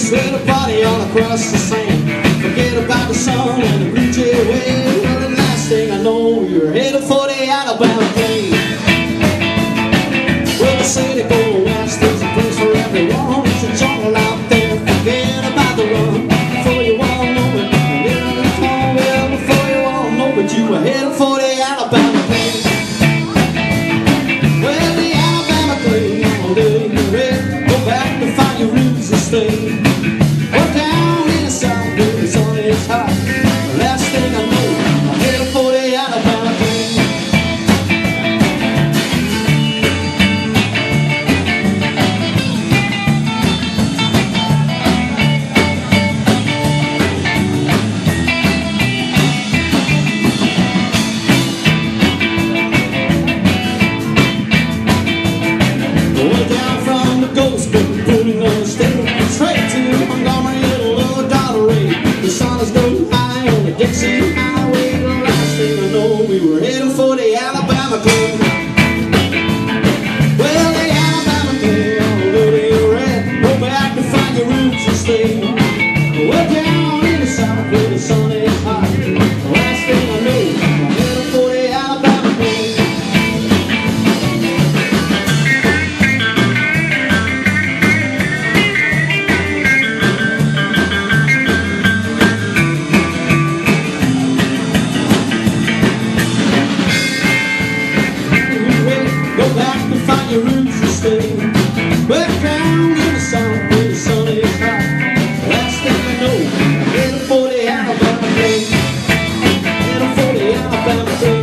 just let a party all across the sand. Forget about the sun and the blue jay wave. Well, the last thing I know, you're headed for the Alabama clay. Well, the city go west is a place for everyone. It's a jungle out there. Forget about the run. Before you all know it, you're in the phone. Well, before you all know it, you were headed for the Alabama clay. Well, the Alabama clay, all day in the. Go back to find your roots and stay. we were headed for the Alabama clay. Well, the Alabama clay, although they were red, hope I can find your roots and stay. Well, family. And I'm 40 and